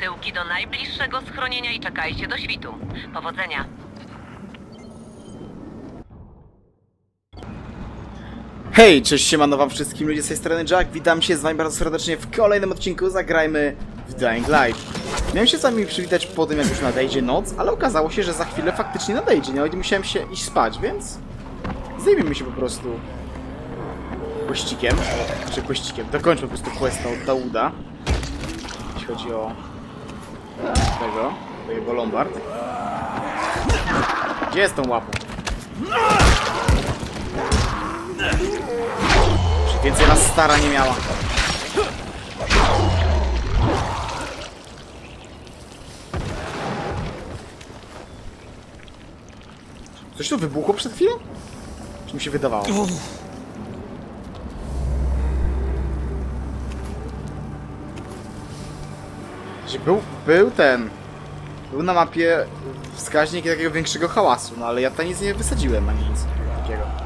tyłki do najbliższego schronienia i czekajcie do świtu. Powodzenia. Hej, cześć, siemano wam wszystkim ludzie z tej strony Jack, witam się z wami bardzo serdecznie w kolejnym odcinku Zagrajmy w Dying Light. Miałem się z wami przywitać po tym, jak już nadejdzie noc, ale okazało się, że za chwilę faktycznie nadejdzie, nawet musiałem się iść spać, więc zajmijmy się po prostu pościgiem, czy pościgiem, dokończmy po prostu questa od Dauda, jeśli chodzi o tego, o jego Lombard. Gdzie jest tą łapą? Że więcej nas stara nie miała. Coś tu wybuchło przed chwilą? Czy mi się wydawało? Że był, był ten... Był na mapie wskaźnik takiego większego hałasu, no ale ja tam nic nie wysadziłem ani nic takiego.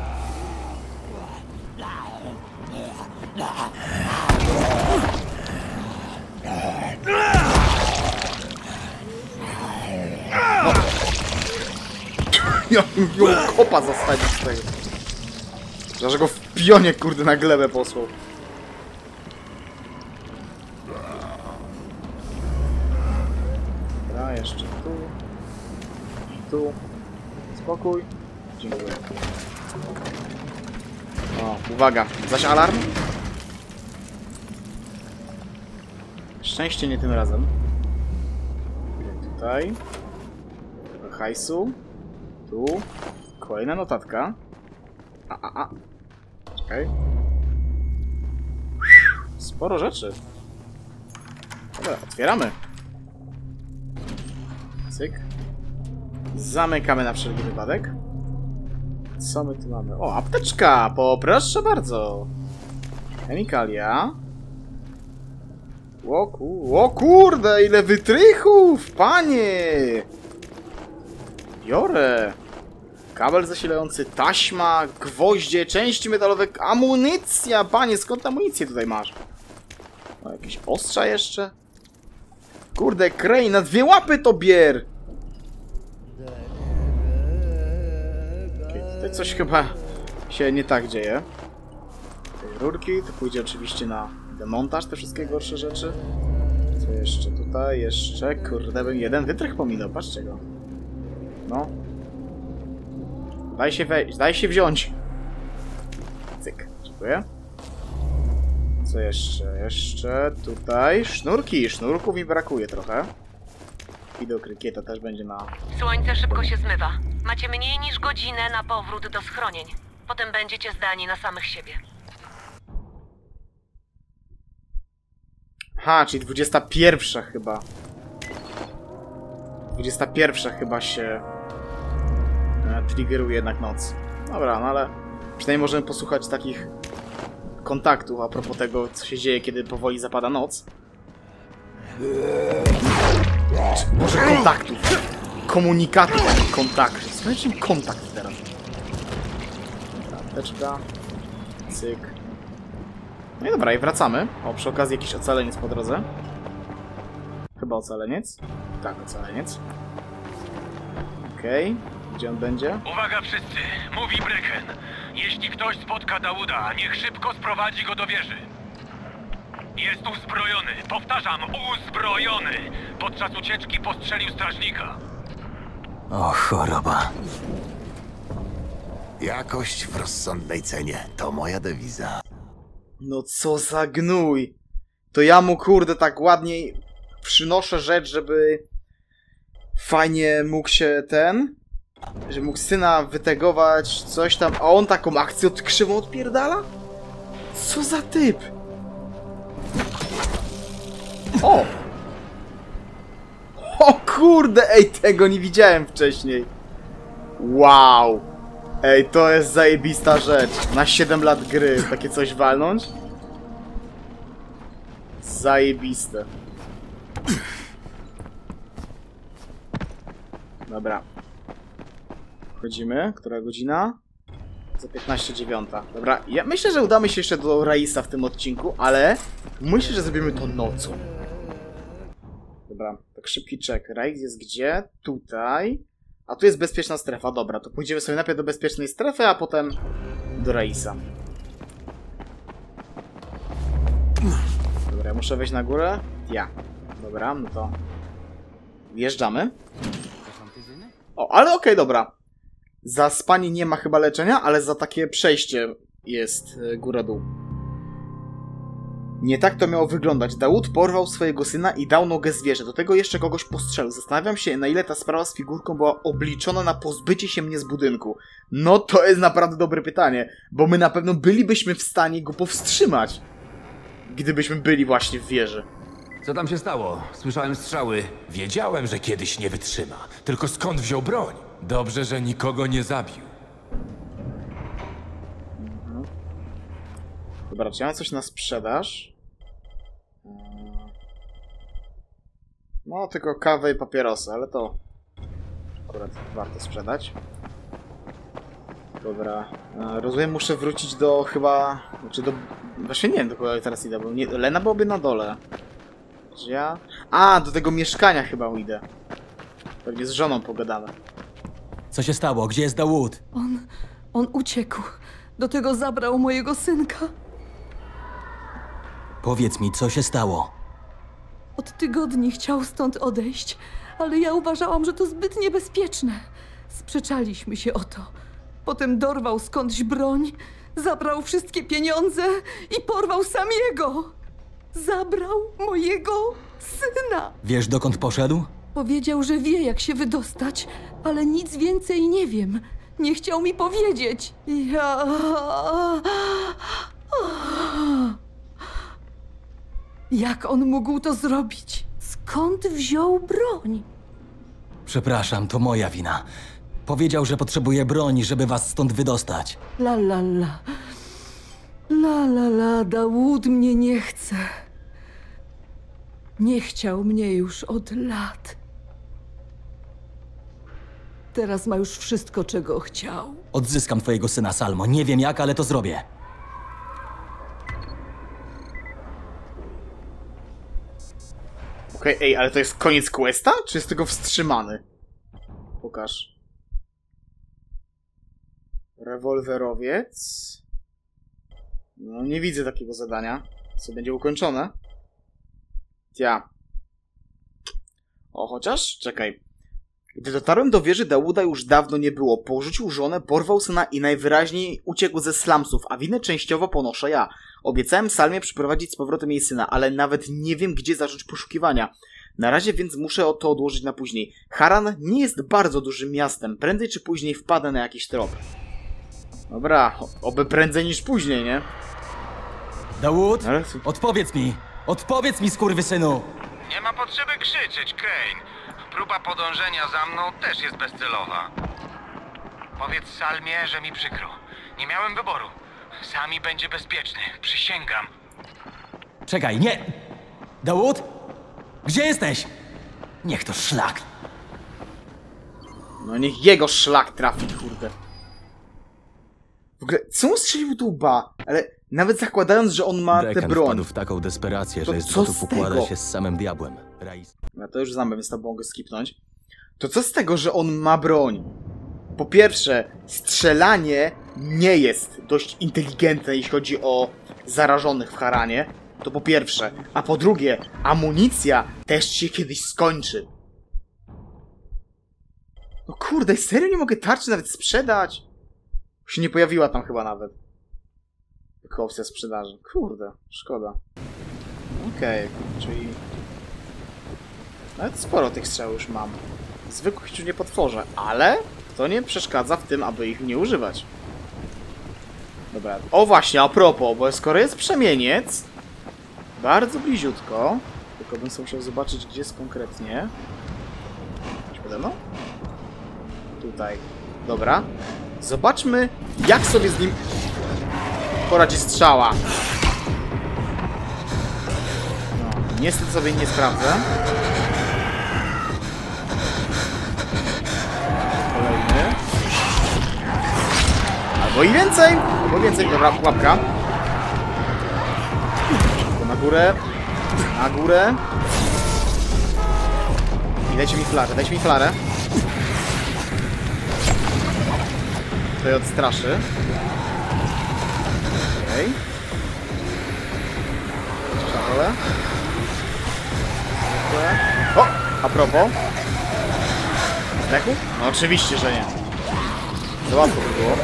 Ja ją kopa zastawić z tego. Chyba, że go w pionie kurde na glebę posłał. Dobra, jeszcze tu. Spokój. Dziękuję. O, uwaga. Zaś alarm? Szczęście nie tym razem. Tutaj. Hajsu. Tu. Kolejna notatka. A, a, a. Czekaj. Sporo rzeczy. Dobra, otwieramy. Cyk. Zamykamy na wszelki wypadek. Co my tu mamy? O, apteczka! Poproszę bardzo. Chemikalia. O, ku o kurde, ile wytrychów! Panie! Biorę. Kabel zasilający, taśma, gwoździe, części metalowe, amunicja! Panie, skąd amunicję tutaj masz? O, jakieś ostrza jeszcze? Kurde, Krej, na dwie łapy to bier! Coś chyba się nie tak dzieje. Tej rurki, to pójdzie oczywiście na demontaż, te wszystkie gorsze rzeczy. Co jeszcze tutaj? Jeszcze, kurde, bym jeden wytrych pominął, patrzcie go. No. Daj się wejść, daj się wziąć. Cyk, dziękuję. Co jeszcze? Jeszcze tutaj sznurki. Sznurków mi brakuje trochę. I do krykieta też będzie na... Słońce szybko się zmywa. Macie mniej niż godzinę na powrót do schronień. Potem będziecie zdani na samych siebie. Ha, czyli 21 chyba. 21 chyba się e, triggeruje jednak noc. Dobra, no ale przynajmniej możemy posłuchać takich kontaktów a propos tego, co się dzieje, kiedy powoli zapada noc. Może kontaktów. Komunikatów, kontaktów. Znaczy kontakt teraz. Dobra, Apteczka. Cyk. No i dobra, i wracamy. O, przy okazji jakiś ocaleniec po drodze. Chyba ocaleniec. Tak, ocaleniec. Okej. Gdzie on będzie? Uwaga wszyscy, mówi Brecken. Jeśli ktoś spotka Dauda, niech szybko sprowadzi go do wieży. Jest uzbrojony, powtarzam, uzbrojony. Podczas ucieczki postrzelił strażnika. O, choroba. Jakość w rozsądnej cenie to moja dewiza. No co za gnój! To ja mu kurde tak ładniej przynoszę rzecz, żeby fajnie mógł się ten, że mógł syna wytegować, coś tam, a on taką akcję od krzywą odpierdala? Co za typ? O! O kurde, ej, tego nie widziałem wcześniej. Wow! Ej, to jest zajebista rzecz. Na 7 lat gry takie coś walnąć? Zajebiste. Dobra. Wchodzimy. Która godzina? Za 15 dziewiąta. Dobra, ja myślę, że udamy się jeszcze do Raisa w tym odcinku, ale myślę, że zrobimy to nocą. Dobra, tak szybki check. Rais jest gdzie? Tutaj. A tu jest bezpieczna strefa. Dobra, to pójdziemy sobie najpierw do bezpiecznej strefy, a potem do Raisa. Dobra, muszę wejść na górę? Ja. Dobra, no to... Wjeżdżamy. O, ale okej, dobra. Za spanie nie ma chyba leczenia, ale za takie przejście jest y, góra-dół. Nie tak to miało wyglądać. Dawud porwał swojego syna i dał nogę zwierzę. Do tego jeszcze kogoś postrzelił. Zastanawiam się, na ile ta sprawa z figurką była obliczona na pozbycie się mnie z budynku. No to jest naprawdę dobre pytanie, bo my na pewno bylibyśmy w stanie go powstrzymać. Gdybyśmy byli właśnie w wieży. Co tam się stało? Słyszałem strzały. Wiedziałem, że kiedyś nie wytrzyma. Tylko skąd wziął broń? Dobrze, że nikogo nie zabił. Dobra, czy ja mam coś na sprzedaż? No, tylko kawę i papierosy, ale to akurat warto sprzedać. Dobra, eee, rozumiem, muszę wrócić do chyba... Znaczy do... Właśnie nie wiem, do kogo teraz idę, bo nie... Lena byłaby na dole. Czy ja... A, do tego mieszkania chyba idę. Pewnie z żoną pogadamy. Co się stało? Gdzie jest Dawud? On, on uciekł. Do tego zabrał mojego synka. Powiedz mi, co się stało? Od tygodni chciał stąd odejść, ale ja uważałam, że to zbyt niebezpieczne. Sprzeczaliśmy się o to. Potem dorwał skądś broń, zabrał wszystkie pieniądze i porwał samiego. Zabrał mojego syna. Wiesz, dokąd poszedł? Powiedział, że wie, jak się wydostać, ale nic więcej nie wiem. Nie chciał mi powiedzieć. Ja. Jak on mógł to zrobić? Skąd wziął broń? Przepraszam, to moja wina. Powiedział, że potrzebuje broni, żeby was stąd wydostać. La la la. La la la, Dawud mnie nie chce. Nie chciał mnie już od lat. Teraz ma już wszystko, czego chciał. Odzyskam twojego syna, Salmo. Nie wiem jak, ale to zrobię. Okej, ej, ale to jest koniec questa? Czy jest tylko wstrzymany? Pokaż. Rewolwerowiec. No, nie widzę takiego zadania. Co będzie ukończone? Ja. O, chociaż? Czekaj. Gdy dotarłem do wieży, Dawuda już dawno nie było. Porzucił żonę, porwał syna i najwyraźniej uciekł ze slumsów, a winę częściowo ponoszę ja. Obiecałem Salmie przyprowadzić z powrotem jej syna, ale nawet nie wiem, gdzie zacząć poszukiwania. Na razie więc muszę o to odłożyć na później. Haran nie jest bardzo dużym miastem. Prędzej czy później wpadę na jakiś trop. Dobra, oby prędzej niż później, nie? Dawud? Ale... Odpowiedz mi! Odpowiedz mi, skurwysynu! Nie ma potrzeby krzyczeć, Kane. Próba podążenia za mną też jest bezcelowa. Powiedz Salmie, że mi przykro. Nie miałem wyboru. Sami będzie bezpieczny, przysięgam. Czekaj, nie! Dawud? Gdzie jesteś? Niech to szlak. No niech jego szlak trafi, kurde. W ogóle, co on strzelił do łba? Ale nawet zakładając, że on ma tę Brecken broń. wpadł w taką desperację, To że jest co gotów układać się z samym diabłem. Rais. Ja to już znam, więc to mogę skipnąć. To co z tego, że on ma broń? Po pierwsze, strzelanie nie jest dość inteligentne, jeśli chodzi o zarażonych w Haranie. To po pierwsze. A po drugie, amunicja też się kiedyś skończy. No kurde, serio nie mogę tarczy nawet sprzedać? Się nie pojawiła tam chyba nawet. Jako opcja sprzedaży. Kurde, szkoda. Okej, czyli nawet sporo tych strzał już mam. Zwykłych już nie potworzę, ale to nie przeszkadza w tym, aby ich nie używać. Dobra. O właśnie, a propos, bo skoro jest przemieniec, bardzo bliziutko, tylko bym sobie musiał zobaczyć, gdzie jest konkretnie. Chodź pode mną? Tutaj. Dobra. Zobaczmy, jak sobie z nim poradzi strzała. No, niestety sobie nie sprawdzę. Albo i więcej! Albo więcej. Dobra, łapka. Na górę. Na górę. I dajcie mi flarę, dajcie mi flarę. To je odstraszy. Okej. Okay. O! A propos. Zdechł? No oczywiście, że nie. To łatwo by było.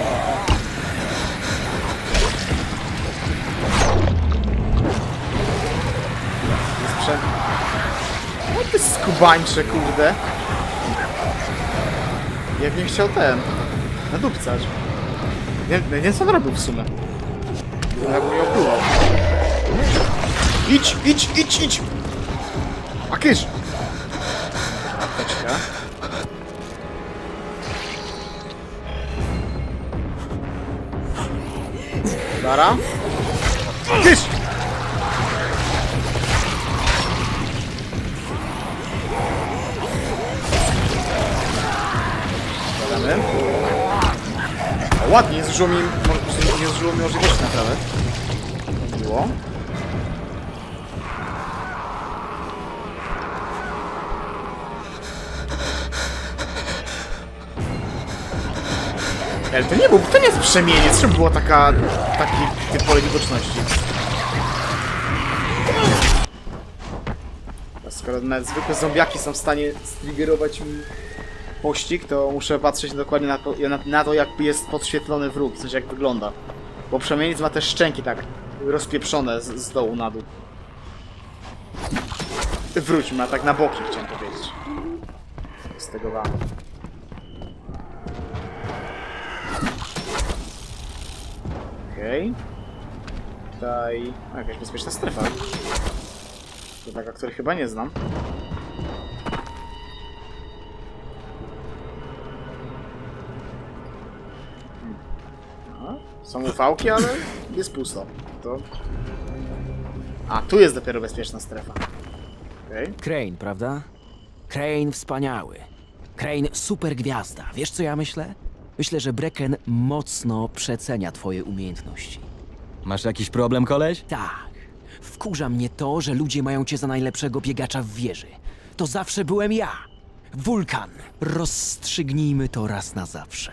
Jest prze... O ty skubańcze, kurde. Jak nie chciał ten... Nadupcać. Nie, nie co on robił w sumie. Ja bym ją opluwał. Idź, idź, idź, idź! A kysz! Apteczka. Dara. Kysz! Ładnie, nie zużyło mi, nie zużyło mi możliwości naprawy. Miło. Ale to nie był, to nie jest przemieniec, czemu była taka, taki pole widoczności? A Skoro nawet zwykłe zombiaki są w stanie striggerować mi pościg, to muszę patrzeć dokładnie na to, na, na to jak jest podświetlony wróg, coś jak wygląda. Bo przemieniec ma też szczęki tak rozpieprzone z, z dołu na dół. Wróćmy, a tak na boki chciałem powiedzieć. Z tego wam. Okej. Tutaj... O, jakaś bezpieczna strefa. To taka, której chyba nie znam. Hmm. No, są ufałki, ale jest pusto. To... A, tu jest dopiero bezpieczna strefa. Okej. Crane, prawda? Crane wspaniały. Crane super gwiazda. Wiesz co ja myślę? Myślę, że Brecken mocno przecenia twoje umiejętności. Masz jakiś problem, koleś? Tak. Wkurza mnie to, że ludzie mają cię za najlepszego biegacza w wieży. To zawsze byłem ja. Wulkan. Rozstrzygnijmy to raz na zawsze.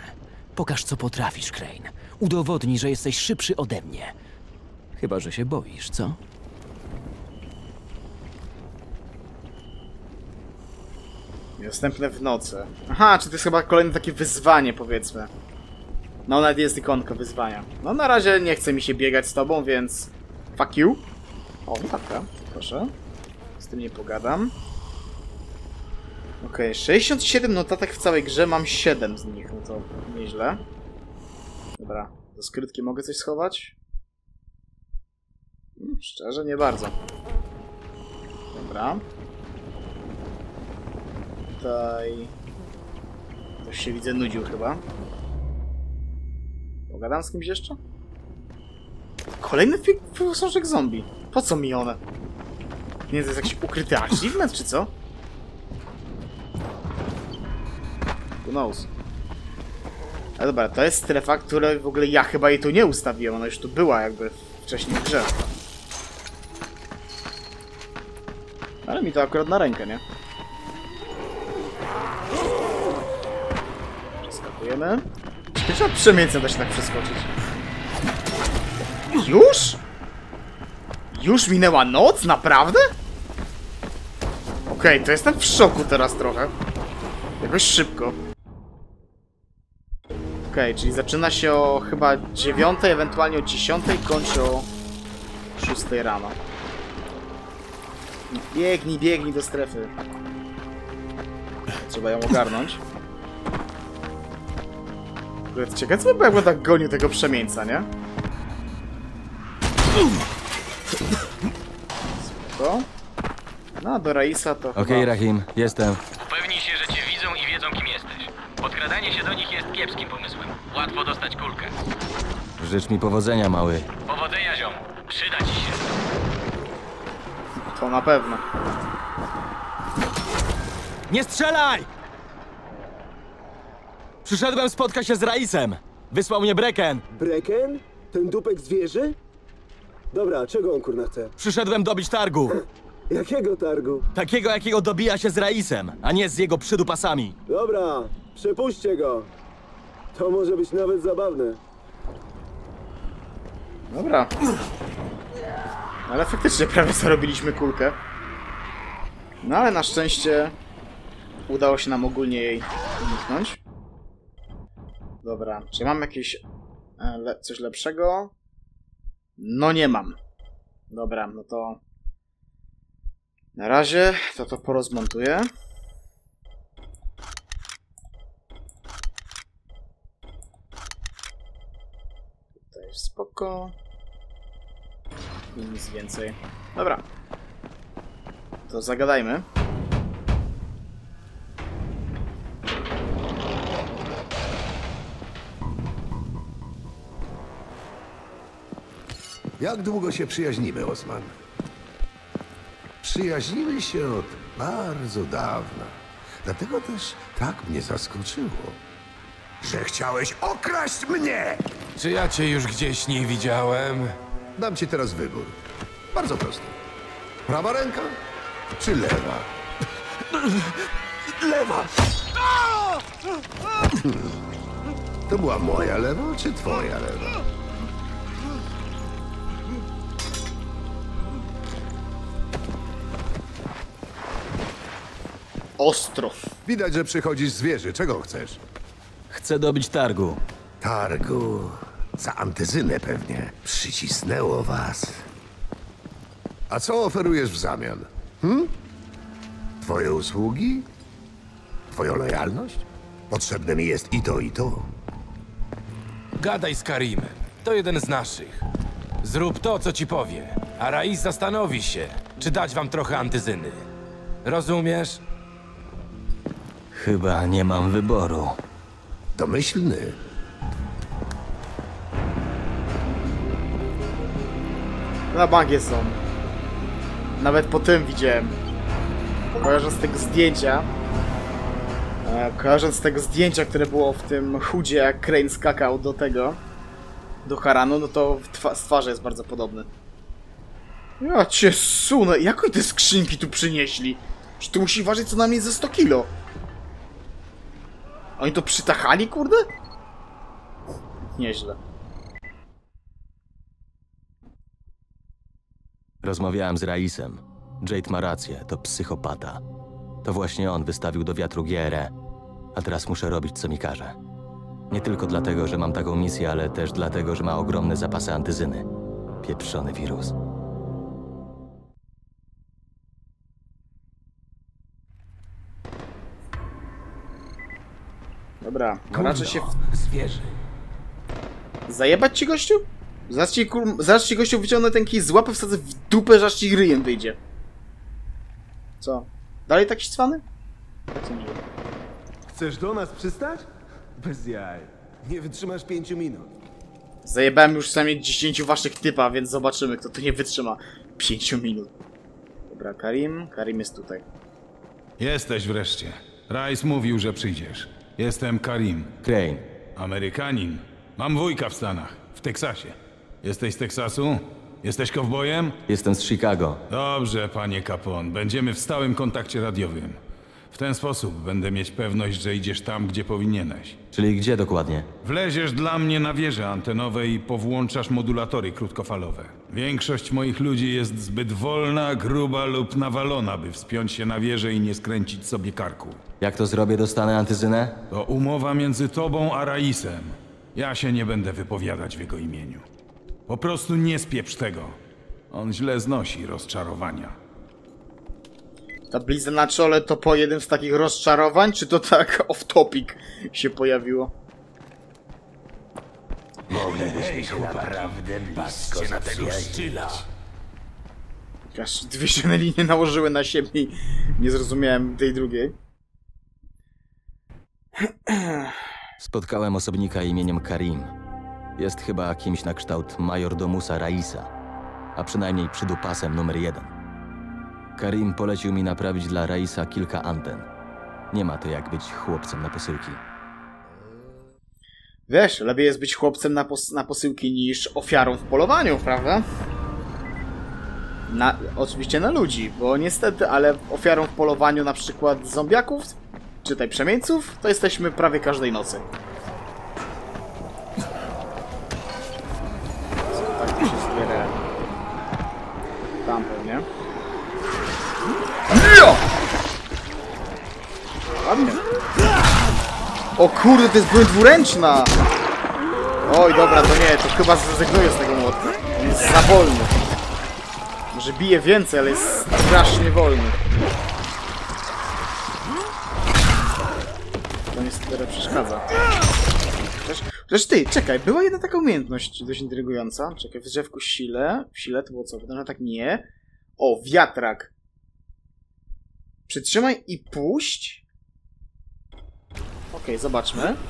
Pokaż, co potrafisz, Crane. Udowodnij, że jesteś szybszy ode mnie. Chyba, że się boisz, co? Następne w nocy. Aha, czy to jest chyba kolejne takie wyzwanie, powiedzmy. No, nawet jest ikonka wyzwania. No, na razie nie chce mi się biegać z tobą, więc... Fuck you. O, taka, proszę. Z tym nie pogadam. Okej, 67 notatek w całej grze, mam 7 z nich, no to nieźle. Dobra, do skrytki mogę coś schować? Hmm, szczerze, nie bardzo. Dobra. Tutaj... Ktoś się widzę nudził chyba. Pogadam z kimś jeszcze? Kolejny posążek zombie. Po co mi one? Nie, to jest jakiś ukryty achievement, czy co? Who knows? Ale dobra, to jest strefa, której w ogóle ja chyba jej tu nie ustawiłem. Ona już tu była jakby wcześniej w grze. Ale mi to akurat na rękę, nie? Przeskakujemy. Pierwsza przemięca da się tak przeskoczyć. Już? Już minęła noc? Naprawdę? Okej, to jestem w szoku teraz trochę. Jakoś szybko. Okej, czyli zaczyna się o chyba 9, ewentualnie o 10, kończy o 6 rano. Biegnij, biegnij do strefy. Trzeba ją ogarnąć. Ciekawe co by było, jakby tak gonił tego przemieńca, nie? Spoko. No, a do Raisa to Okej, chyba... Rahim, jestem. Podkradanie się do nich jest kiepskim pomysłem. Łatwo dostać kulkę. Życz mi powodzenia, mały. Powodzenia, ziom. Przyda ci się. To na pewno. Nie strzelaj! Przyszedłem spotkać się z Raisem. Wysłał mnie Breken! Breken? Ten dupek zwierzy? Dobra, czego on kurna chce? Przyszedłem dobić targu. Jakiego targu? Takiego, jakiego dobija się z Raisem, a nie z jego przydupasami. Dobra, przepuśćcie go. To może być nawet zabawne. Dobra. Ale faktycznie prawie zarobiliśmy kulkę. No ale na szczęście udało się nam ogólnie jej uniknąć. Dobra, czy mam jakieś e, le coś lepszego? No nie mam. Dobra, no to na razie to to porozmontuję. Spoko. I nic więcej. Dobra. To zagadajmy. Jak długo się przyjaźnimy, Osman? Przyjaźnimy się od bardzo dawna. Dlatego też tak mnie zaskoczyło, że chciałeś okraść mnie! Czy ja cię już gdzieś nie widziałem? Dam ci teraz wybór. Bardzo prosty. Prawa ręka czy lewa? Lewa! To była moja lewa czy twoja lewa? Ostro. Widać, że przychodzisz z wieży. Czego chcesz? Chcę dobić targu. Targu. Za antyzynę pewnie. Przycisnęło was. A co oferujesz w zamian? Hm? Twoje usługi? Twoją lojalność? Potrzebne mi jest i to, i to. Gadaj z Karimem. To jeden z naszych. Zrób to, co ci powie, a Rais zastanowi się, czy dać wam trochę antyzyny. Rozumiesz? Chyba nie mam wyboru. Domyślny. Na bank są. Nawet po tym widziałem. Kojarząc z tego zdjęcia. E, kojarząc z tego zdjęcia, które było w tym chudzie, jak Crane skakał do tego. Do Haranu, no to twa z twarzy jest bardzo podobny. Ja cię sunę. Jak oni te skrzynki tu przynieśli? Że to musi ważyć co najmniej ze 100 kilo. Oni to przytachali, kurde? Nieźle. Rozmawiałem z Raisem. Jade ma rację, to psychopata. To właśnie on wystawił do wiatru GRE, a teraz muszę robić, co mi każe. Nie tylko dlatego, że mam taką misję, ale też dlatego, że ma ogromne zapasy antyzyny. Pieprzony wirus. Dobra, raczej się Zwierzę. Zajebać ci gościu? Zaraz ci, kur... Zaraz ci gościu wyciągnę ten kij z łapy, wsadzę w dupę, że aż ci ryjem wyjdzie. Co? Dalej taki cwany? Chcesz do nas przystać? Bez jaj. Nie wytrzymasz pięciu minut. Zajebałem już przynajmniej 10 waszych typa, więc zobaczymy, kto tu nie wytrzyma 5 minut. Dobra, Karim. Karim jest tutaj. Jesteś wreszcie. Rice mówił, że przyjdziesz. Jestem Karim, Crane, Amerykanin. Mam wujka w Stanach, w Teksasie. Jesteś z Teksasu? Jesteś kowbojem? jestem z Chicago. Dobrze, panie Capone. Będziemy w stałym kontakcie radiowym. W ten sposób będę mieć pewność, że idziesz tam, gdzie powinieneś. Czyli gdzie dokładnie? Wleziesz dla mnie na wieże antenowe i powłączasz modulatory krótkofalowe. Większość moich ludzi jest zbyt wolna, gruba lub nawalona, by wspiąć się na wieżę i nie skręcić sobie karku. Jak to zrobię, dostanę antyzynę? To umowa między tobą a Raisem. Ja się nie będę wypowiadać w jego imieniu. Po prostu nie spieprz tego. On źle znosi rozczarowania. Ta blizna na czole to po jednym z takich rozczarowań, czy to tak off-topic się pojawiło? Aż dwie się linie nałożyły na siebie i nie zrozumiałem tej drugiej. Spotkałem osobnika imieniem Karim. Jest chyba kimś na kształt majordomusa Raisa, a przynajmniej przydupasem numer jeden. Karim polecił mi naprawić dla Raisa kilka anten. Nie ma to jak być chłopcem na posyłki. Wiesz, lepiej jest być chłopcem na, pos na posyłki niż ofiarą w polowaniu, prawda? Na, oczywiście na ludzi, bo niestety, ale ofiarą w polowaniu na przykład zombiaków, czytaj przemieńców, to jesteśmy prawie każdej nocy. Pewnie. Jo! Ładnie. O kurde, to jest broń dwuręczna! Oj, dobra, to nie, to chyba zrezygnuję z tego młotka. On jest za wolny. Może bije więcej, ale jest strasznie wolny. To niestety przeszkadza. Chociaż, ty, czekaj, była jedna taka umiejętność dość intrygująca. Czekaj, w drzewku sile. W sile to było co? Wydarzenie tak nie. O, wiatrak. Przytrzymaj i puść. Okej, zobaczmy.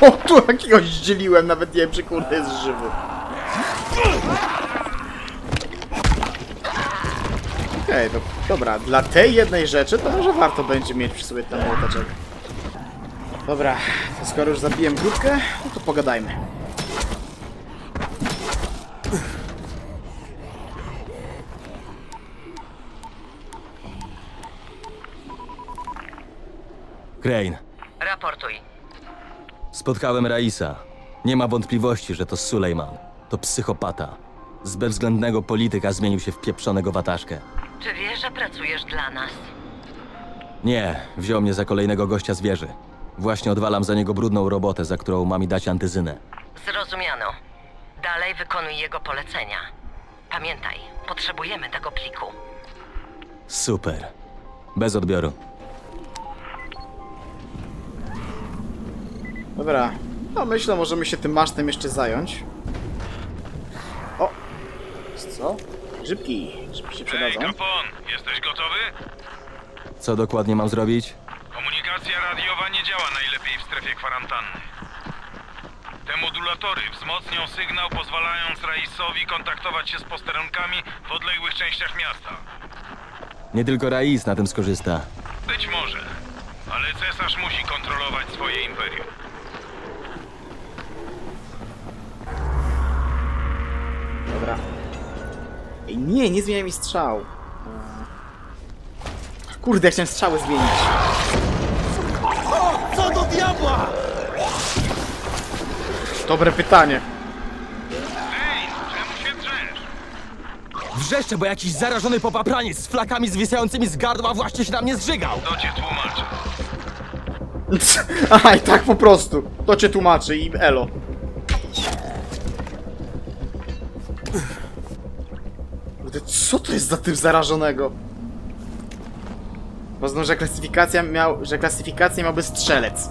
O, tu jakiegoś zdzieliłem, nawet nie wiem, czy kurde jest żywy. Okej, to dobra, dla tej jednej rzeczy to może warto będzie mieć przy sobie ten młoteczek. Dobra, to skoro już zabiłem grudkę, no to pogadajmy. Crane, Raportuj. spotkałem Raisa. Nie ma wątpliwości, że to Sulejman. To psychopata. Z bezwzględnego polityka zmienił się w pieprzonego wataszkę. Czy wiesz, że pracujesz dla nas? Nie, wziął mnie za kolejnego gościa z wieży. Właśnie odwalam za niego brudną robotę, za którą ma mi dać antyzynę. Zrozumiano. Dalej wykonuj jego polecenia. Pamiętaj, potrzebujemy tego pliku. Super. Bez odbioru. Dobra, no myślę, możemy się tym masztem jeszcze zająć. O! Co? Grzybki. Grzybki się Ej, przydadzą. Capon, jesteś gotowy? Co dokładnie mam zrobić? Komunikacja radiowa nie działa najlepiej w strefie kwarantanny. Te modulatory wzmocnią sygnał, pozwalając Raisowi kontaktować się z posterunkami w odległych częściach miasta. Nie tylko Rais na tym skorzysta. Być może, ale cesarz musi kontrolować swoje imperium. Dobra. Ej, nie, nie zmienia mi strzał. Kurde, ja chciałem strzały zmienić. Co do diabła! Dobre pytanie. Wrzeszczę, bo jakiś zarażony popapraniec z flakami zwisającymi z gardła właśnie się na mnie zżygał. To cię tłumaczę. Aha, i tak po prostu. To cię tłumaczy i elo. Co to jest za typ zarażonego? Poznam, że klasyfikacja miał, że klasyfikację miałby strzelec.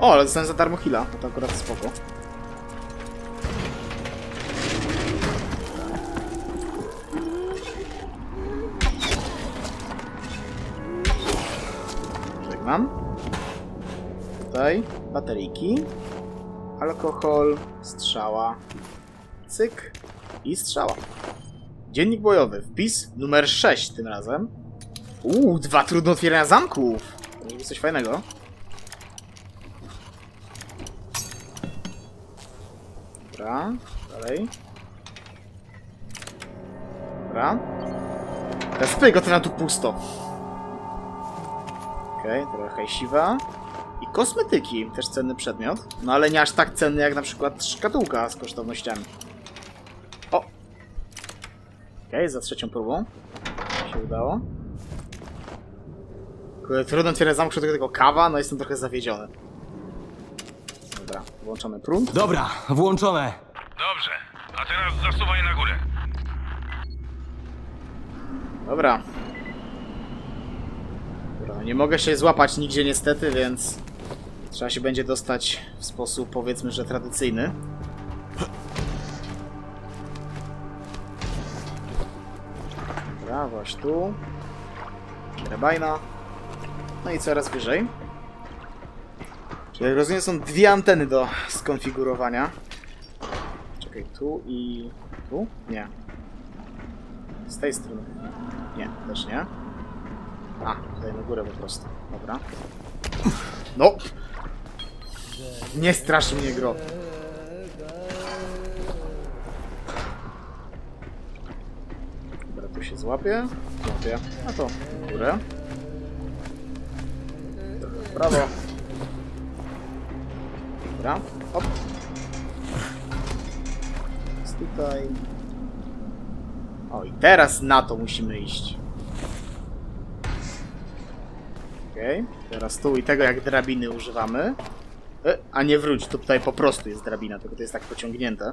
O, ale dostałem za darmo heala. To akurat spoko. Żegnam. Tutaj bateryjki. Alkohol, strzała. Cyk i strzała. Dziennik bojowy. Wpis numer 6 tym razem. Uuu, dwa trudne otwierania zamków. To być coś fajnego. Dobra, dalej. Dobra. Teraz pyk, to na tu pusto. Okej, okay, trochę siwa. I kosmetyki, też cenny przedmiot. No ale nie aż tak cenny jak na przykład szkatułka z kosztownościami. O! Okej, okay, za trzecią próbą. się udało. Kurde, Trudno otwierać zamku, do tego kawa, no jestem trochę zawiedziony. Dobra, włączamy prąd. Dobra, włączone. Dobrze, a teraz zasuwaj na górę. Dobra. Dobra, no nie mogę się złapać nigdzie niestety, więc trzeba się będzie dostać w sposób powiedzmy, że tradycyjny. Właśnie tu. Drabajna. No i coraz wyżej. Czyli jak rozumiem są dwie anteny do skonfigurowania. Czekaj, tu i... tu? Nie. Z tej strony. Nie, też nie. A, tutaj na górę po prostu. Dobra. No! Nie strasz mnie, gro. Złapie. Złapie. A to w górę. Prawo. Dobra, hop. Jest tutaj. O, i teraz na to musimy iść. Okej, teraz tu i tego jak drabiny używamy. E, a nie wróć, to tutaj po prostu jest drabina, tylko to jest tak pociągnięte.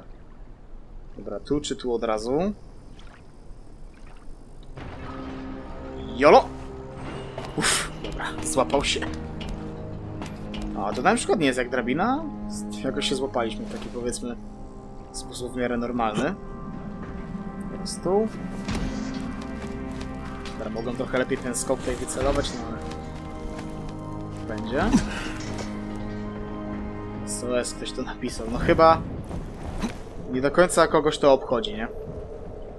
Dobra, tu czy tu od razu? Jolo! Uff, dobra, złapał się. A to na przykład nie jest jak drabina. Jakoś się złapaliśmy w taki powiedzmy sposób w miarę normalny. Teraz tu. Dobra, mogą trochę lepiej ten skok tutaj wycelować, no ale... Będzie. SOS ktoś to napisał. No chyba... Nie do końca kogoś to obchodzi, nie?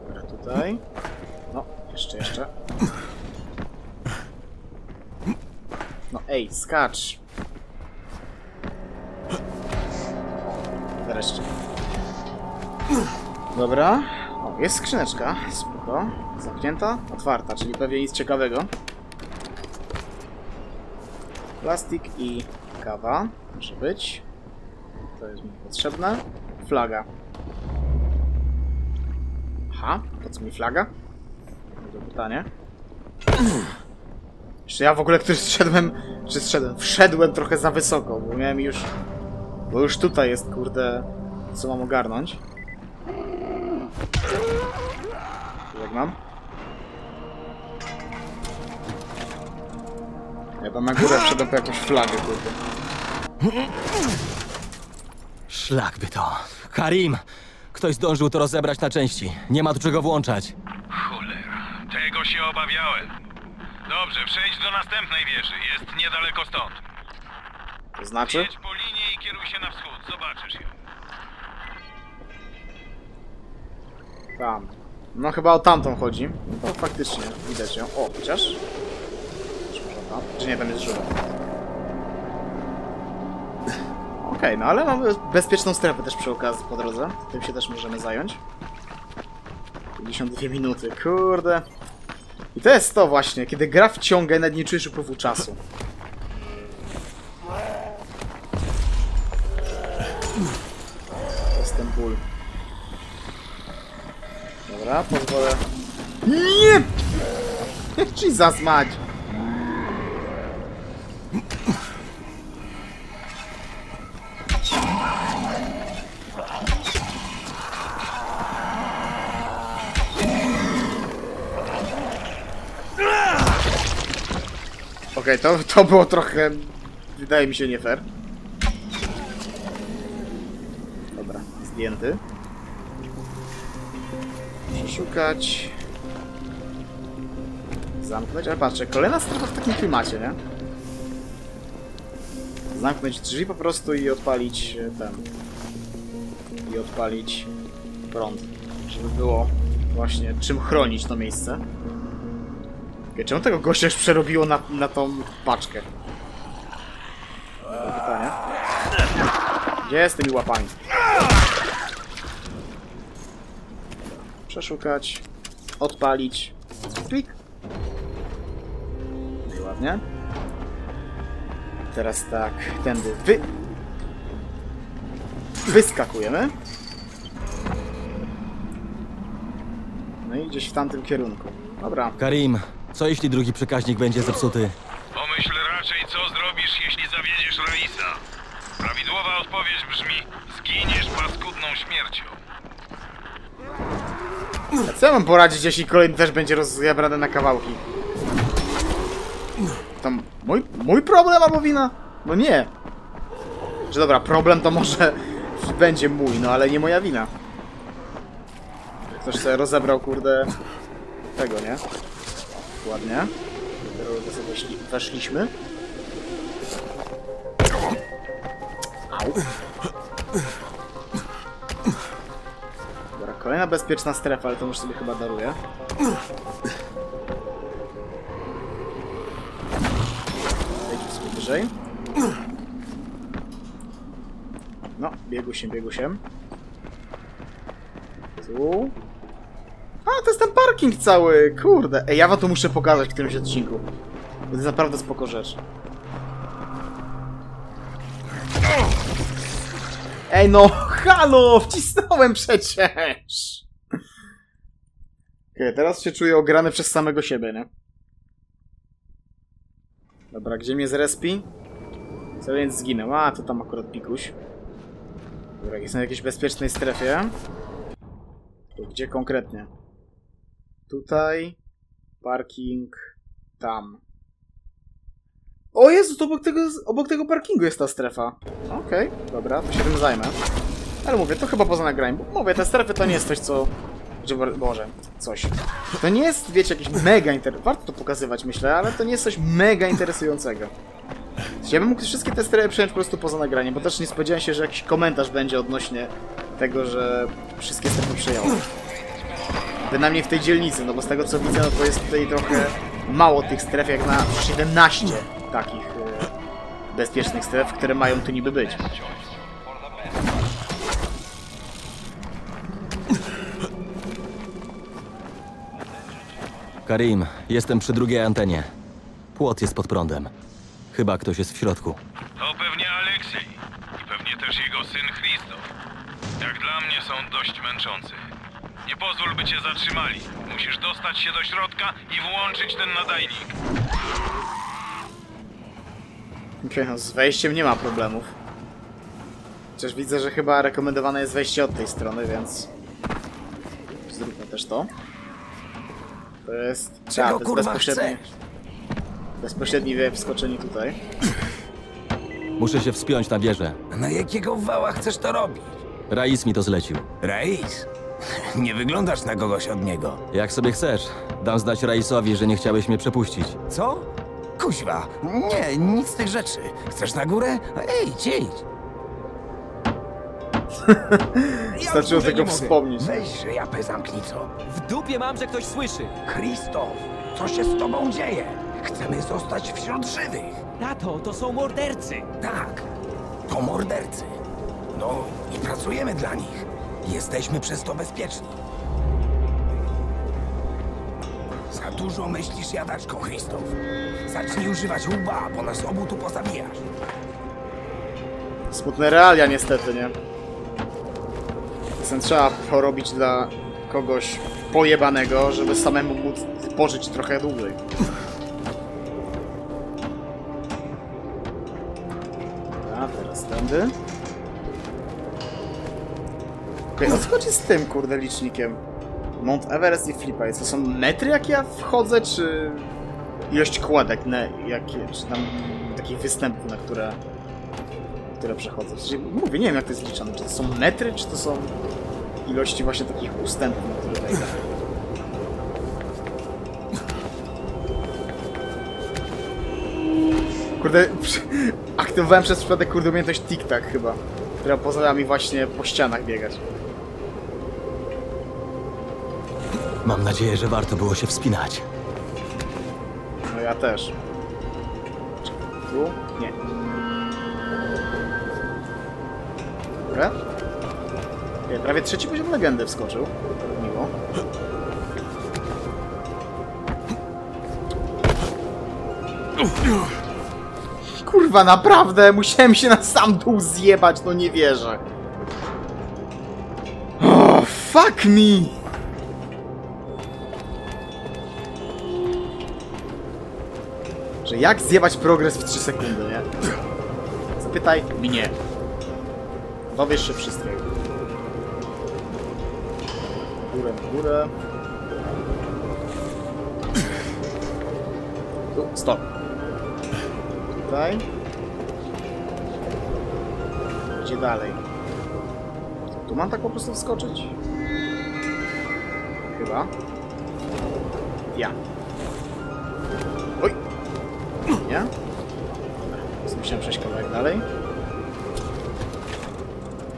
Dobra, tutaj. No, jeszcze, jeszcze. No ej, skacz. Wreszcie. Dobra. O, jest skrzyneczka. Spoko. Zamknięta? Otwarta, czyli pewnie nic ciekawego. Plastik i kawa. Może być. To jest mi potrzebne. Flaga. Aha, po co mi flaga? Dobre pytanie. Jeszcze ja w ogóle któryś zszedłem, czy zszedłem, wszedłem trochę za wysoko, bo miałem już, bo już tutaj jest, kurde, co mam ogarnąć. Jak mam? Ja tam na górę wszedłem po jakąś flagę, kurde. Szlak by to. Karim! Ktoś zdążył to rozebrać na części. Nie ma tu czego włączać. Cholera, tego się obawiałem. Dobrze, przejdź do następnej wieży. Jest niedaleko stąd. To znaczy? Jedź po linie i kieruj się na wschód. Zobaczysz ją. Tam. No chyba o tamtą chodzi. No faktycznie, widać ją. O, chociaż... Tam? Czy nie, tam jest żółw. Okej, no ale mamy bezpieczną strefę też przy okazji po drodze. Tym się też możemy zająć. 52 minuty, kurde. I to jest to właśnie, kiedy gra wciąga, nawet nie czujesz upływu czasu. To jest ten ból. Dobra, pozwolę... Nie! Jesus mać! To, to było trochę... Wydaje mi się nie fair. Dobra, zdjęty. Przeszukać. Zamknąć, ale patrzę, kolejna strefa w takim klimacie, nie? Zamknąć drzwi po prostu i odpalić e, ten. I odpalić prąd. Żeby było właśnie czym chronić to miejsce. Okej, Czemu tego gościa już przerobiło na, na tą paczkę? Dobre pytanie. Gdzie jest tymi łapami? Przeszukać. Odpalić. Klik. No i ładnie. Teraz tak, tędy wy... Wyskakujemy. No i gdzieś w tamtym kierunku. Dobra. Karim, co jeśli drugi przekaźnik będzie zepsuty? Pomyśl raczej, co zrobisz, jeśli zawiedziesz Raisa. Prawidłowa odpowiedź brzmi: zginiesz paskudną śmiercią. A co ja mam poradzić, jeśli kolejny też będzie rozjabrany na kawałki? To mój, mój problem albo wina? No nie. Że dobra, problem to może będzie mój, no ale nie moja wina. Ktoś sobie rozebrał, kurde, tego, nie? Ładnie. Weszli, weszliśmy. Au. Dobra, kolejna bezpieczna strefa, ale to już sobie chyba daruję. Wejdźmy sobie bliżej. No, biegu się, biegu się. Tu. A, to jest ten parking cały, kurde. Ej, ja wam to muszę pokazać w którymś odcinku. To jest naprawdę spoko rzecz. Ej no, halo, wcisnąłem przecież! Okej, teraz się czuję ograny przez samego siebie, nie? Dobra, gdzie mnie zrespi? Co więc zginął? A, to tam akurat pikuś. Dobra, jestem w jakiejś bezpiecznej strefie. To gdzie konkretnie? Tutaj. Parking. Tam. O Jezu, to obok tego, obok tego parkingu jest ta strefa. Okej, dobra, to się tym zajmę. Ale mówię, to chyba poza nagraniem. Bo mówię, te strefy to nie jest coś, co... Że, Boże, coś. To nie jest, wiecie, jakiś mega inter... Warto to pokazywać, myślę, ale to nie jest coś mega interesującego. Ja bym mógł wszystkie te strefy przejąć po prostu poza nagraniem, bo też nie spodziewałem się, że jakiś komentarz będzie odnośnie tego, że wszystkie strefy przejąłem. Bynajmniej w tej dzielnicy, no bo z tego co widzę, no to jest tutaj trochę mało tych stref, jak na 17 takich e, bezpiecznych stref, które mają tu niby być. Karim, jestem przy drugiej antenie. Płot jest pod prądem. Chyba ktoś jest w środku. To pewnie Aleksiej. I pewnie też jego syn Christoph. Jak dla mnie są dość męczący. Nie pozwól, by cię zatrzymali. Musisz dostać się do środka i włączyć ten nadajnik. Okej, no z wejściem nie ma problemów. Chociaż widzę, że chyba rekomendowane jest wejście od tej strony, więc... Zróbmy też to. To jest... Czego, A, to jest kurwa, bezpośredni... Bezpośredni wskoczenie tutaj. Muszę się wspiąć na wieżę. Na jakiego wała chcesz to robić? Rais mi to zlecił. Rais? Nie wyglądasz na kogoś od niego. Jak sobie chcesz, dam znać Raisowi, że nie chciałeś mnie przepuścić. Co? Kuźwa, nie, nic z tych rzeczy. Chcesz na górę? Ej, idź. Wystarczyło tego wspomnieć. Weź, że japę zamknij co. W dupie mam, że ktoś słyszy. Krzysztof, co się z tobą dzieje? Chcemy zostać wśród żywych. Tato, to są mordercy. Tak, to mordercy. No i pracujemy dla nich. Jesteśmy przez to bezpieczni. Za dużo myślisz jadaczką, Krzysztof. Zacznij używać łba, bo nas obu tu pozabijasz. Smutne realia niestety, nie? Czasem trzeba porobić dla kogoś pojebanego, żeby samemu móc pożyć trochę dłużej. A teraz tędy. Okej, o co chodzi z tym, kurde, licznikiem? Mount Everest i Flipa. To są metry, jak ja wchodzę, czy ilość kładek, ne, jakie, czy tam takich występów, na które które przechodzę. Sensie, mówię, nie wiem jak to jest liczone. Czy to są metry, czy to są ilości właśnie takich ustępów, na które wejdę. Kurde, aktywowałem przez przypadek kurde umiejętność tic-tac chyba, która pozwala mi właśnie po ścianach biegać. Mam nadzieję, że warto było się wspinać. No ja też. Tu? Nie. Dobra. Prawie trzeci poziom legendy wskoczył. Miło. Kurwa, naprawdę! Musiałem się na sam dół zjebać, no nie wierzę. Oh, fuck me! Że jak zjebać progres w 3 sekundy, nie? Zapytaj mnie. Dowiesz się wszystkiego. Górę, górę. Tu, stop. Tutaj. Gdzie dalej? Tu mam tak po prostu wskoczyć? Chyba. Ja. Nie? Więc musiałem przejść kawałek dalej.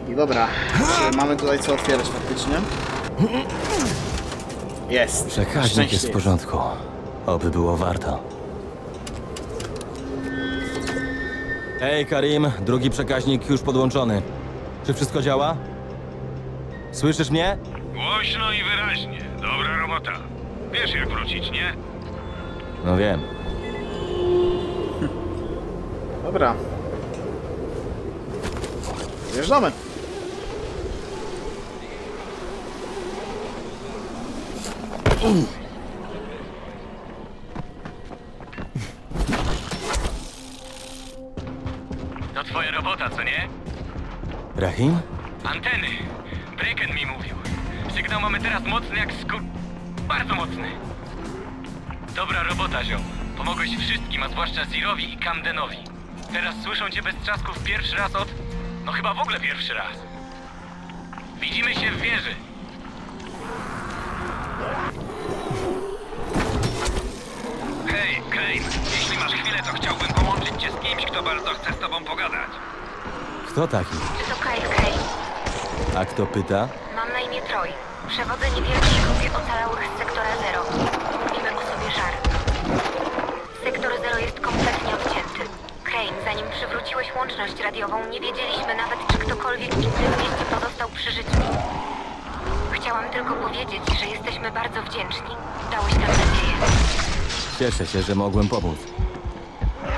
I dobra, czy mamy tutaj co otwierać faktycznie? Jest. Przekaźnik jest w porządku. Oby było warto. Hej, Karim, drugi przekaźnik już podłączony. Czy wszystko działa? Słyszysz mnie? Głośno i wyraźnie. Dobra robota. Wiesz jak wrócić, nie? No wiem. Dobra. Wjeżdżamy. To twoja robota, co nie? Rahim? Anteny. Brecken mi mówił. Sygnał mamy teraz mocny jak sku... Bardzo mocny. Dobra robota, ziom. Pomogłeś wszystkim, a zwłaszcza Zirowi i Camdenowi. Teraz słyszą cię bez trzasków pierwszy raz od... No chyba w ogóle pierwszy raz. Widzimy się w wieży. Hej, Crane. Jeśli masz chwilę, to chciałbym połączyć cię z kimś, kto bardzo chce z tobą pogadać. Kto taki? Czy to Kyle Crane? A kto pyta? Mam na imię Troy. Przewodzę niewielkiej grupie ocalałych z sektora Zero. Przywróciłeś łączność radiową, nie wiedzieliśmy nawet, czy ktokolwiek inny w mieście pozostał przy życiu. Chciałam tylko powiedzieć, że jesteśmy bardzo wdzięczni. Dałeś nam nadzieję. Cieszę się, że mogłem pomóc.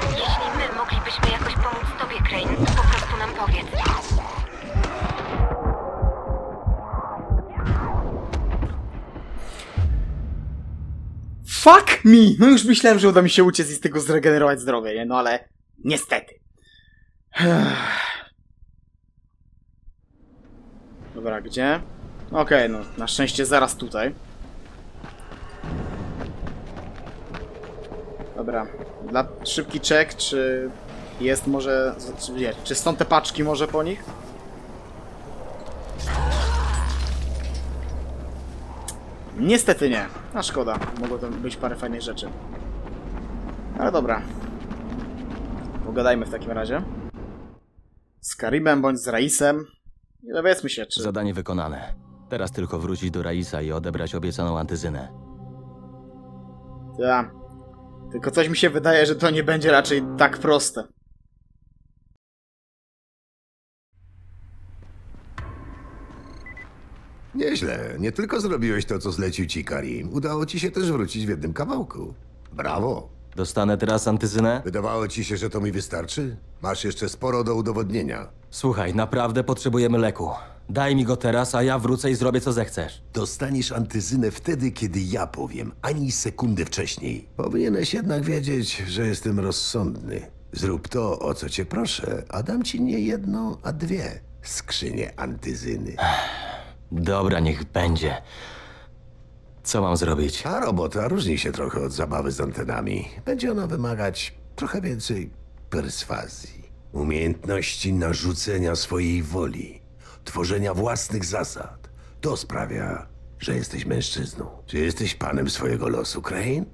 Jeśli my moglibyśmy jakoś pomóc tobie, Crane, to po prostu nam powiedz. Fuck me! No już myślałem, że uda mi się uciec i z tego zregenerować zdrowie, nie? No ale niestety. Dobra, gdzie? Okej, no na szczęście zaraz tutaj. Dobra, dla szybki check, czy jest może, czy, nie, czy są te paczki może po nich? Niestety nie. A szkoda. Mogło tam być parę fajnych rzeczy. Ale dobra. Pogadajmy w takim razie. Z Karibem bądź z Raisem. I dowiedzmy się, czy... Zadanie wykonane. Teraz tylko wrócić do Raisa i odebrać obiecaną antyzynę. Ja. Tylko coś mi się wydaje, że to nie będzie raczej tak proste. Nieźle. Nie tylko zrobiłeś to, co zlecił ci Karim. Udało ci się też wrócić w jednym kawałku. Brawo. Dostanę teraz antyzynę? Wydawało ci się, że to mi wystarczy? Masz jeszcze sporo do udowodnienia. Słuchaj, naprawdę potrzebujemy leku. Daj mi go teraz, a ja wrócę i zrobię co zechcesz. Dostaniesz antyzynę wtedy, kiedy ja powiem, ani sekundy wcześniej. Powinieneś jednak wiedzieć, że jestem rozsądny. Zrób to, o co cię proszę, a dam ci nie jedną, a dwie skrzynie antyzyny. Dobra, niech będzie. Co mam zrobić? A robota różni się trochę od zabawy z antenami. Będzie ona wymagać trochę więcej perswazji, umiejętności narzucenia swojej woli, tworzenia własnych zasad. To sprawia, że jesteś mężczyzną. Czy jesteś panem swojego losu, Crane?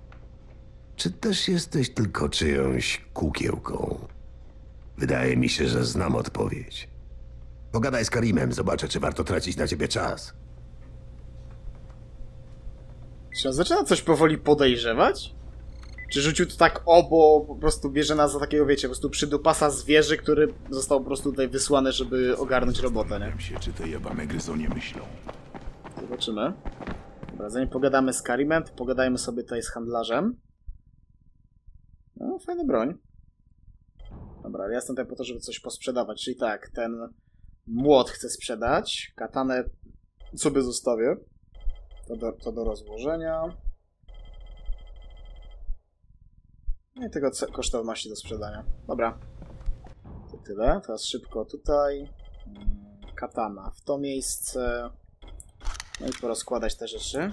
Czy też jesteś tylko czyjąś kukiełką? Wydaje mi się, że znam odpowiedź. Pogadaj z Karimem, zobaczę, czy warto tracić na ciebie czas. Czy on zaczyna coś powoli podejrzewać? Czy rzucił to tak obo, po prostu bierze nas za takiego, wiecie, po prostu przydupasa zwierzy, który został po prostu tutaj wysłany, żeby ogarnąć robotę, nie? się, czy te jebane gryzonie myślą. Zobaczymy. Dobra, zanim pogadamy z Karimem, to pogadajmy sobie tutaj z handlarzem. No, fajna broń. Dobra, ja jestem tutaj po to, żeby coś posprzedawać. Czyli tak, ten młot chcę sprzedać, katanę sobie zostawię. To do, to do rozłożenia. No i tego kosztowności do sprzedania. Dobra. To tyle. Teraz szybko tutaj. Mm, Katana w to miejsce. No i porozkładać te rzeczy.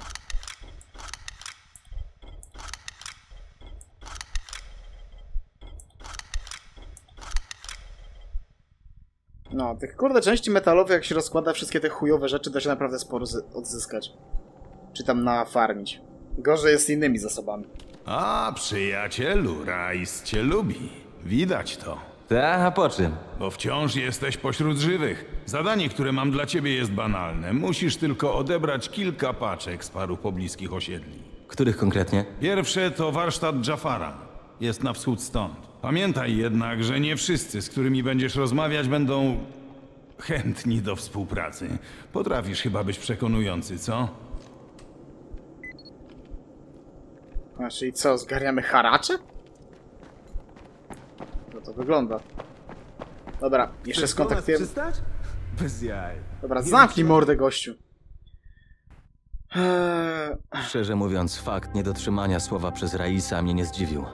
No, tych kurde części metalowych, jak się rozkłada wszystkie te chujowe rzeczy, da się naprawdę sporo zy- odzyskać. Czy tam nafarmić. Gorzej jest z innymi zasobami. A, przyjacielu, Rais cię lubi. Widać to. Tak, a po czym? Bo wciąż jesteś pośród żywych. Zadanie, które mam dla ciebie jest banalne. Musisz tylko odebrać kilka paczek z paru pobliskich osiedli. Których konkretnie? Pierwsze to warsztat Jafara. Jest na wschód stąd. Pamiętaj jednak, że nie wszyscy, z którymi będziesz rozmawiać, będą chętni do współpracy. Potrafisz chyba być przekonujący, co? A, czyli co, zgarniamy haracze? No to wygląda. Dobra, jeszcze skontaktujemy... Bez jaj. Dobra, zamknij mordę, gościu. Eee, Szczerze mówiąc, fakt niedotrzymania słowa przez Raisa mnie nie zdziwił.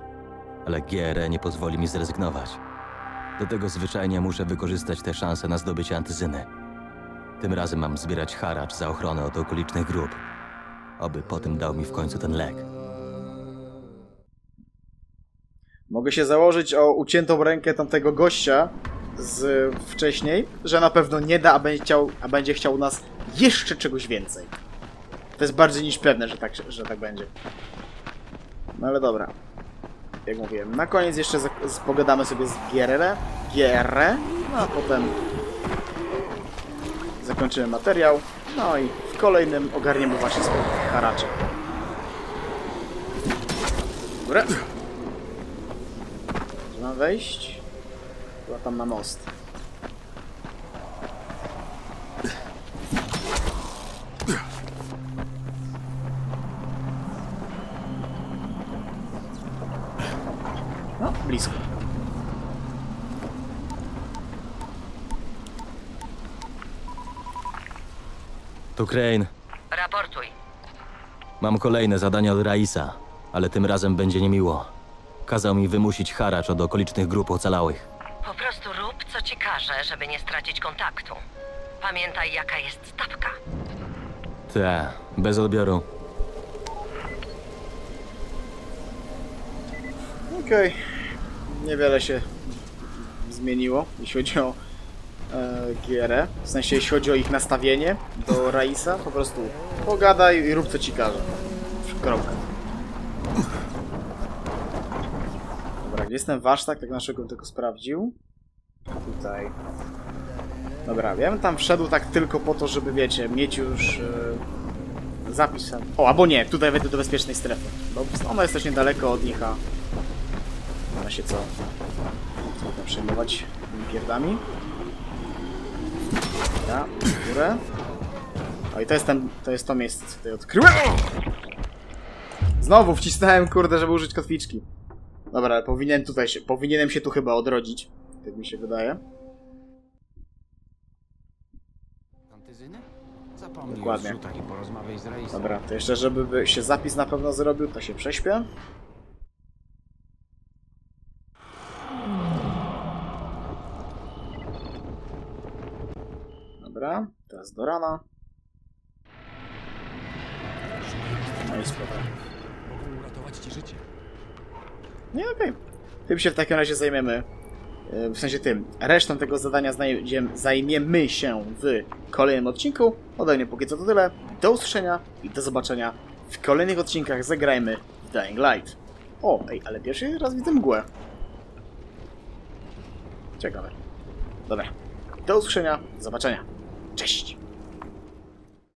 Ale GRE nie pozwoli mi zrezygnować. Do tego zwyczajnie muszę wykorzystać tę szansę na zdobycie antyzyny. Tym razem mam zbierać haracz za ochronę od okolicznych grup. Oby potem dał mi w końcu ten lek. Mogę się założyć o uciętą rękę tamtego gościa z wcześniej, że na pewno nie da, a będzie chciał, a będzie chciał nas jeszcze czegoś więcej. To jest bardziej niż pewne, że tak, że tak będzie. No ale dobra. Jak mówiłem, na koniec jeszcze z, z, pogadamy sobie z Gierre, Gierre, no a potem zakończymy materiał. No i w kolejnym ogarniemy właśnie swoje haracze. Dobra. Mam wejść? Chyba tam na most. No, blisko. Tu Crane. Raportuj. Mam kolejne zadanie od Raisa, ale tym razem będzie niemiło. Kazał mi wymusić haracz od okolicznych grup ocalałych. Po prostu rób, co ci każe, żeby nie stracić kontaktu. Pamiętaj, jaka jest stawka. Te, bez odbioru. Okej. Niewiele się zmieniło, jeśli chodzi o e, gierę. W sensie, jeśli chodzi o ich nastawienie do Raisa. Po prostu pogadaj i rób co ci każe. Kropka. Dobra, gdzie jest ten warsztat? Tak naszego bym tylko sprawdził. Tutaj. Dobra, ja bym tam wszedł tak tylko po to, żeby wiecie, mieć już e, zapis. O, albo nie, tutaj wejdę do bezpiecznej strefy. Bo ona jest też niedaleko od nich, a ma się co, co tam przejmować tymi pierdami. W górę. O i to jest ten, to jest to miejsce, co tutaj odkryłem. Znowu wcisnąłem, kurde, żeby użyć kotwiczki. Dobra, powinien tutaj się, powinienem się tu chyba odrodzić. Tak mi się wydaje. Antyzynę? Zapomnij Dokładnie. o zrzutach i porozmawiaj z Raisem. Dobra, to jeszcze żeby by się zapis na pewno zrobił, to się prześpię. Dobra, teraz do rana. No i spokojnie. Mogą uratować ci życie. Nie, okej. Tym się w takim razie zajmiemy. e, W sensie tym. Resztą tego zadania zajmiemy się w kolejnym odcinku. Ode mnie póki co to tyle. Do usłyszenia i do zobaczenia w kolejnych odcinkach. Zagrajmy w Dying Light. O, ej, ale pierwszy raz widzę mgłę. Ciekawe. Dobra. Do usłyszenia. Do zobaczenia. Cześć.